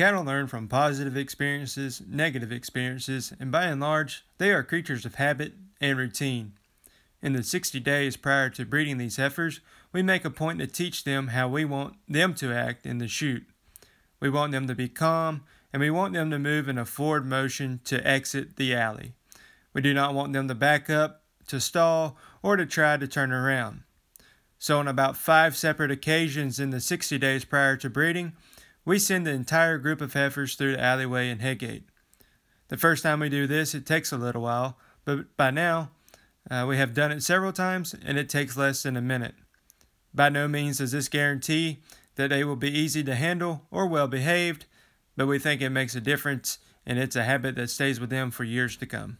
Cattle learn from positive experiences, negative experiences, and by and large, they are creatures of habit and routine. In the 60 days prior to breeding these heifers, we make a point to teach them how we want them to act in the chute. We want them to be calm, and we want them to move in a forward motion to exit the alley. We do not want them to back up, to stall, or to try to turn around. So, on about five separate occasions in the 60 days prior to breeding, we send the entire group of heifers through the alleyway and headgate. The first time we do this, it takes a little while, but by now, uh, we have done it several times and it takes less than a minute. By no means does this guarantee that they will be easy to handle or well behaved, but we think it makes a difference and it's a habit that stays with them for years to come.